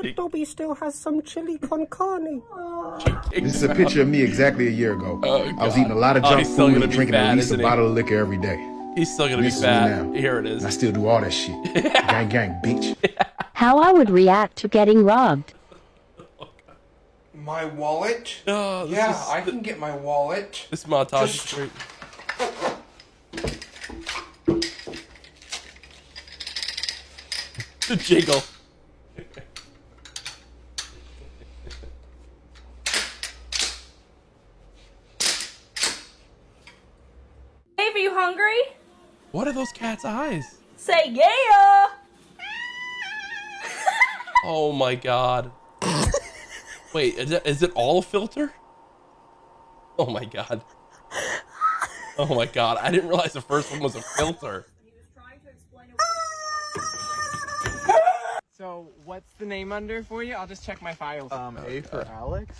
But Dobby still has some chili con carne. This is a picture of me exactly a year ago. Oh, I was eating a lot of Oh, junk he's still food and drinking fat, at least a he? bottle of liquor every day. He's still gonna be This is me fat. now. Here it is. I still do all that shit. gang, gang, bitch. How I would react to getting robbed. My wallet? Oh, yeah, is- I can get my wallet. This montage is Just- great. The jiggle. Dave, are you hungry? What are those cat's eyes? Say yeah! Oh my God. Wait, is it, is it all a filter? Oh my God. Oh my God. I didn't realize the first one was a filter. So, what's the name under for you? I'll just check my files. Um, A for Alex.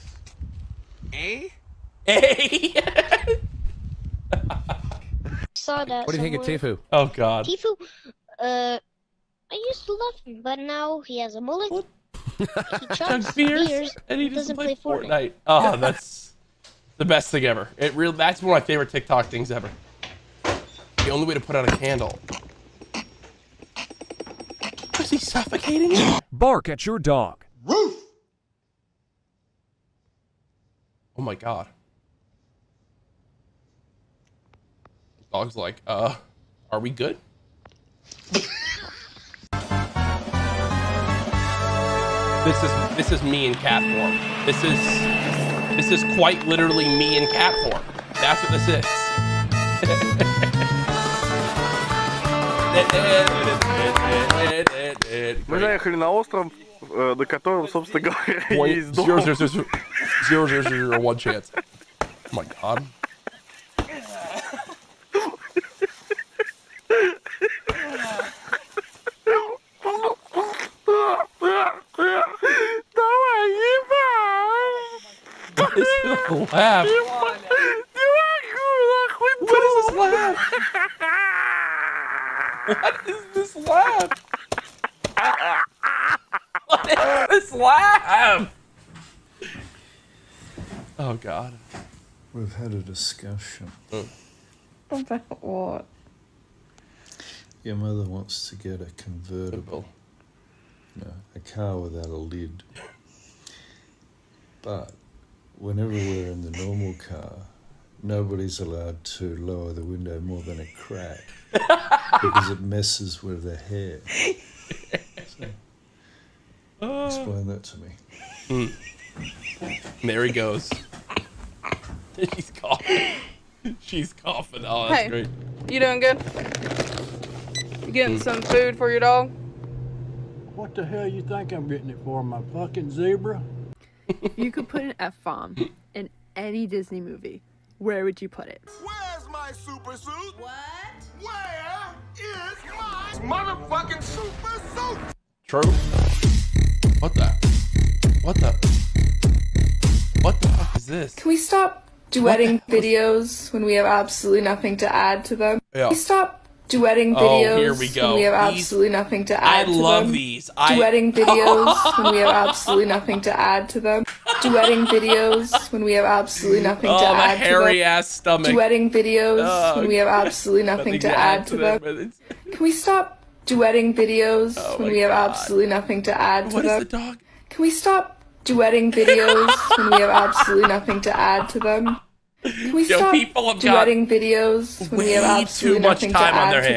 A? A? Saw that. What do you think of somewhere. Tifu? Oh God. Tifu, uh, I used to love him, but now he has a mullet. he chugs Chugs beers, beers, and he doesn't, doesn't play, play Fortnite. Fortnite. Oh, that's the best thing ever. It real that's one of my favorite TikTok things ever. The only way to put out a candle. Was he suffocating? Bark at your dog. Roof. Oh my god. dog's like, uh, are we good? this is this is me in cat form. This is this is quite literally me in cat form. That's what this is. Мы заехали на остров, э, на котором, собственно говоря, есть дом. Zero, zero, zero, zero, zero, one chance. Oh my god. It's a laugh. You are. What is this laugh? what is this laugh? What is this laugh? Oh, God. We've had a discussion. About what? Your mother wants to get a convertible. You know, a car without a lid. But whenever we're in the normal car, nobody's allowed to lower the window more than a crack because it messes with the hair. So, explain that to me. Hmm. There he goes. She's coughing. She's coughing. Oh, that's Hey. great. You doing good? You getting some food for your dog? What the hell you think I'm getting it for? My fucking zebra? If you could put an F bomb in any Disney movie, where would you put it? Where's my super suit? What? Where is my motherfucking super suit? True. What the? What the? What the fuck is this? Can we stop duetting videos when we have absolutely nothing to add to them? Yeah. Can we stop duetting Oh, videos here we go. when we have These- absolutely nothing to I add to love them? these. I- Duetting videos when we have absolutely nothing to add to them. Duetting videos when we have absolutely nothing Oh, to add to them. hairy ass stomach. Duetting videos Oh, when we have absolutely nothing, to, add, to them. Can we stop duetting videos Oh when we have God. absolutely nothing to add to What is them? the dog? Can we stop duetting videos when we have absolutely nothing to add to them? Can we stop people have got videos way too much time on their hands.